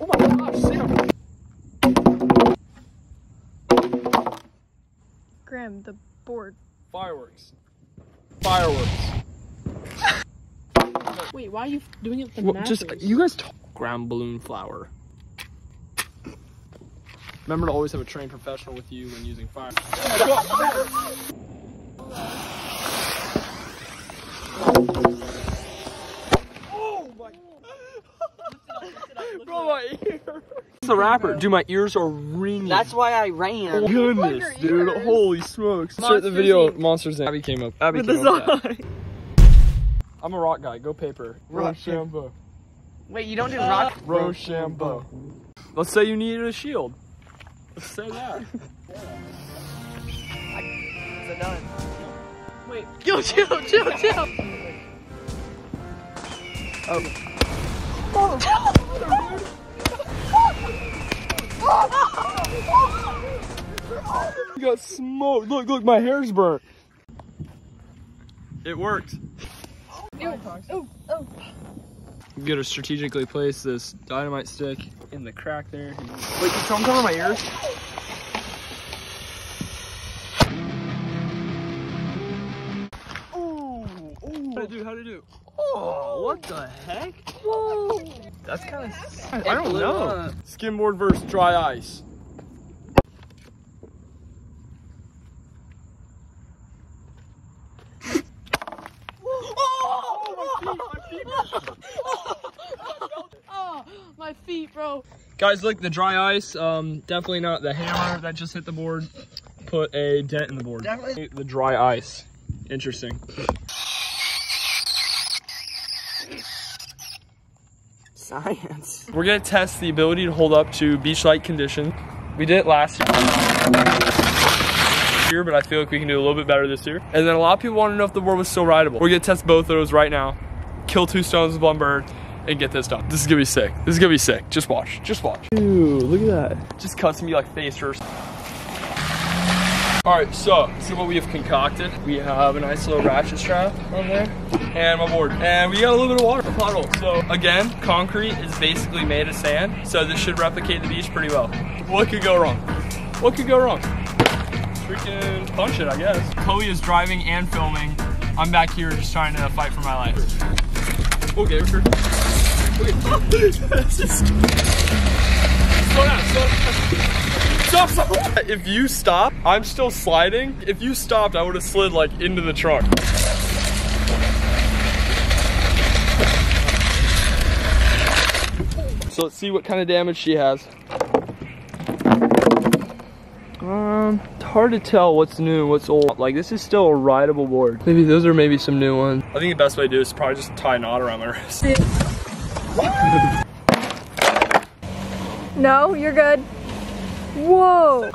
Oh my gosh, Sam. Graham, the board. Fireworks. Fireworks. Wait, why are you doing it with the Well, just you guys talk. Ground balloon flower. Remember to always have a trained professional with you when using fire. oh Bro, my ear. It's the rapper. Dude, my ears are ringing. That's why I ran. Oh goodness, dude. Holy smokes. Start the video. Inc. Monsters Inc. Abby came up. Abby with came the up. with that. sign. I'm a rock guy. Go paper. Rock, Rochambeau. Wait, you don't do rock. Rochambeau. Let's say you needed a shield. Let's say that. It's a none. Wait, yo, chill, chill, chill. You got smoked. Look, look, my hair's burnt. It worked. Oh, oh. I'm gonna strategically place this dynamite stick in the crack there. Wait, can someone cover my ears? Ooh, ooh. How'd it do? How'd it do? Oh, what the heck? Whoa. That's kind of. I don't know. Skimboard versus dry ice. Oh, my feet, bro. Guys, look, the dry ice, um, definitely not the hammer that just hit the board. Put a dent in the board. Definitely. The dry ice. Interesting. Science. We're gonna test the ability to hold up to beach light condition. We did it last year, but I feel like we can do a little bit better this year. And then a lot of people want to know if the board was still rideable. We're gonna test both of those right now. Kill two stones with one bird and get this done. This is gonna be sick. This is gonna be sick. Just watch. Just watch. Dude, look at that. Just cuts me like face first. All right, so see what we have concocted. We have a nice little ratchet strap on there and my board. And we got a little bit of water, a puddle. So again, concrete is basically made of sand. So this should replicate the beach pretty well. What could go wrong? What could go wrong? Freaking punch it, I guess. Chloe is driving and filming. I'm back here just trying to fight for my life. Okay, Stop, stop. If you stop, I'm still sliding. If you stopped, I would have slid like into the trunk. So let's see what kind of damage she has. Um, it's hard to tell what's new and what's old. Like this is still a rideable board. Maybe those are maybe some new ones. I think the best way to do is probably just tie a knot around my wrist. No, you're good. Whoa.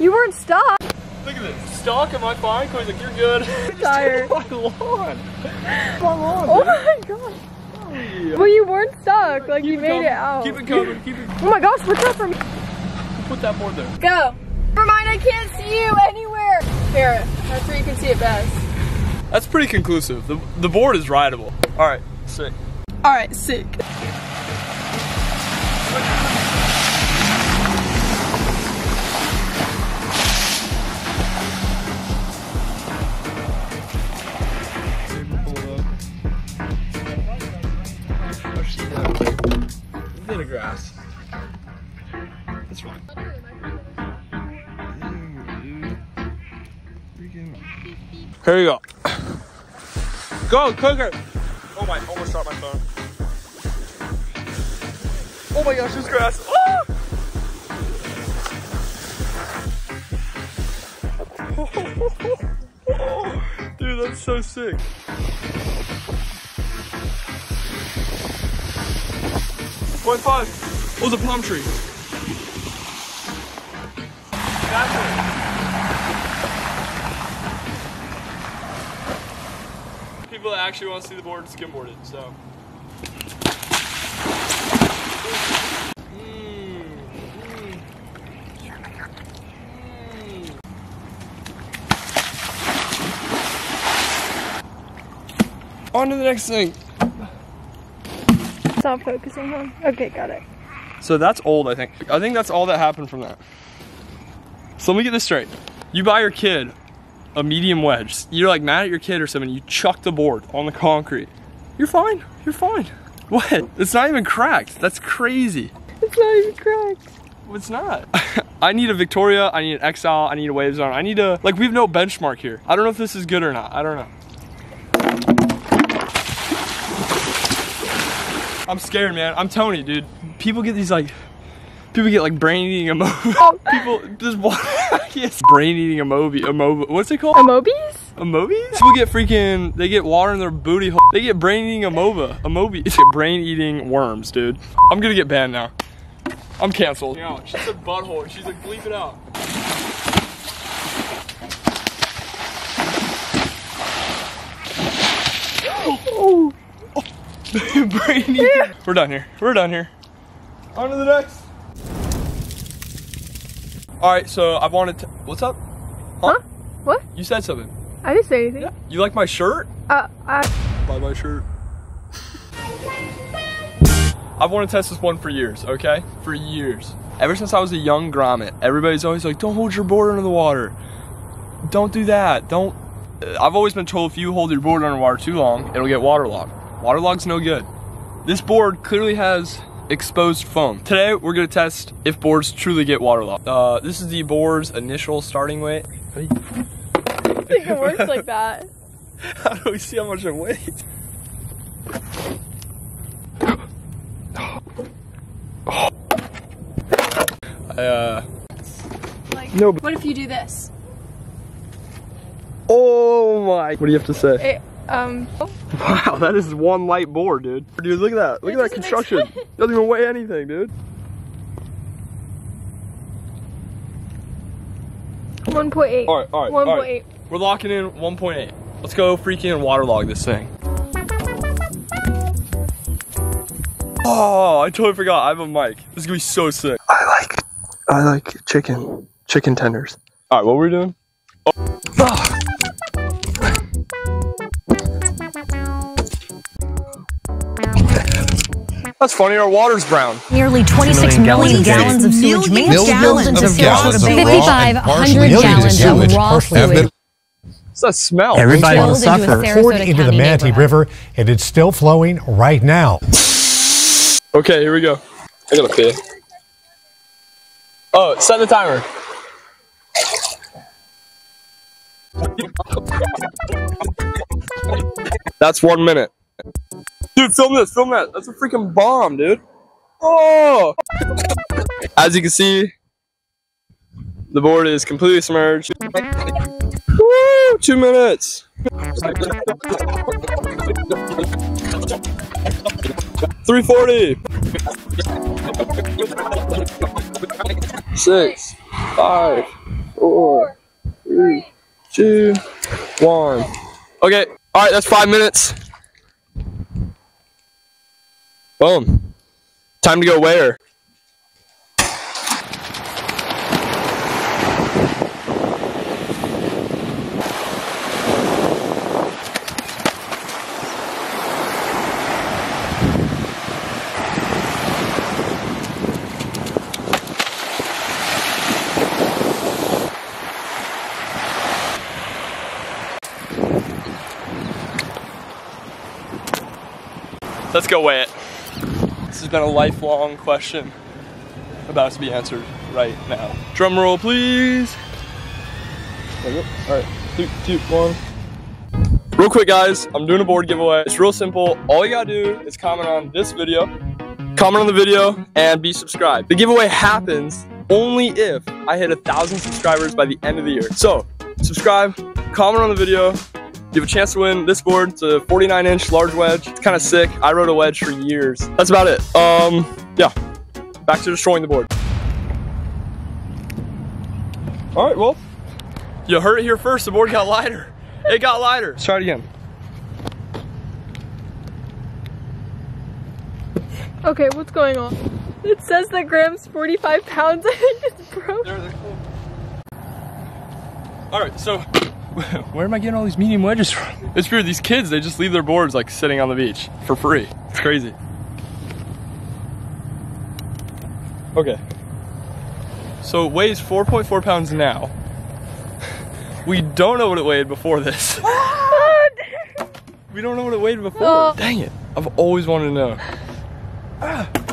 You weren't stuck. Look at this. Stock, am I fine? Chloe's like, you're good. Tired. My lawn. My lawn, Oh my god. Yeah. Well, you weren't stuck. Like, you made coming. it out. Keep it coming. Keep it. Oh my gosh, look up from Put that board there. Go. Never mind, I can't see you anywhere. Here, that's where you can see it best. That's pretty conclusive. The, the board is rideable. All right, sick. All right, sick. Bit of grass. That's fine. Here you go. Go, cooker. Oh my, almost dropped my phone. Oh my gosh, there's grass. Ah! Dude, that's so sick. Point five. Oh, a palm tree. People that actually want to see the board skimboarded, so. On to the next thing. Stop focusing on. Okay, got it. So that's old, I think. I think that's all that happened from that. So let me get this straight. You buy your kid a medium wedge. You're like mad at your kid or something. You chuck the board on the concrete. You're fine. You're fine. What? It's not even cracked. That's crazy. It's not even cracked. It's not. I need a Victoria, I need an Exile, I need a Wave Zone. I need a, like we have no benchmark here. I don't know if this is good or not. I don't know. I'm scared, man. I'm Tony, dude. People get these like, people get like brain eating emobi. Oh. people just want, yes, brain eating emobi, emobi. What's it called? Amobies? Amobies? People get freaking, they get water in their booty hole. They get brain eating amoeba, amobi. They get brain eating worms, dude. I'm gonna get banned now. I'm canceled. Yeah, she said butthole. She's like, bleep it out. Oh. brain eating. We're done here. We're done here. On to the next. All right, so I wanted to, what's up? Huh? What? You said something. I didn't say anything. Yeah. You like my shirt? Uh, I, Buy my shirt. I've wanted to test this one for years, okay? For years. Ever since I was a young grommet, everybody's always like, don't hold your board under the water. Don't do that. Don't. I've always been told if you hold your board underwater too long, it'll get waterlogged. Waterlogged's no good. This board clearly has exposed foam. Today, we're gonna test if boards truly get waterlogged. Uh, this is the board's initial starting weight. I think it works like that. How do we see how much it weighs? I, uh, Like, No, what if you do this? oh my. What do you have to say? It, um, Wow, that is one light board, dude. Dude, look at that. Look It at that construction. explain- Doesn't even weigh anything, dude. 1.8. All right, all right, all 1.8. right. We're locking in 1.8. Let's go freaking waterlog this thing. Oh, I totally forgot. I have a mic. This is gonna be so sick. I like, I like chicken, chicken tenders. All right, what were we doing? Oh. That's funny. Our water's brown. Nearly 26 million gallons of sewage may have Millions spilled of gallons of Bay. raw and 5,500 gallons sewage of raw sewage. have been fluid What's that smell? Everybody will spilled into a suffer. Sarasota poured into the County Manatee. River, and it's still flowing right now. Okay, here we go. I gotta pee. Oh, set the timer. That's one minute. Dude, film this, film that. That's a freaking bomb, dude. Oh! As you can see, the board is completely submerged. Woo! Two minutes. Three forty. Six, five, four, three, two, one. Okay, all right, that's five minutes. Boom. Time to go where? Let's go weigh it. Been a lifelong question about to be answered right now. Drum roll, please. There we go. All right, three, two, one. Real quick, guys, I'm doing a board giveaway. It's real simple. All you gotta do is comment on this video, comment on the video, and be subscribed. The giveaway happens only if I hit a thousand subscribers by the end of the year. So, subscribe, comment on the video, you have a chance to win this board. It's a 49 inch large wedge. It's kind of sick. I rode a wedge for years. That's about it. Um, yeah. Back to destroying the board. All right, well, you heard it here first. The board got lighter. It got lighter. Let's try it again. Okay, what's going on? It says that Graham's 45 pounds. I think it's broke. There, there, cool. All right, so where am I getting all these medium wedges from? It's weird. These kids, they just leave their boards like sitting on the beach for free. It's crazy. Okay. So it weighs 4.4 pounds now. We don't know what it weighed before this. we don't know what it weighed before. Oh. Dang it. I've always wanted to know. Ah.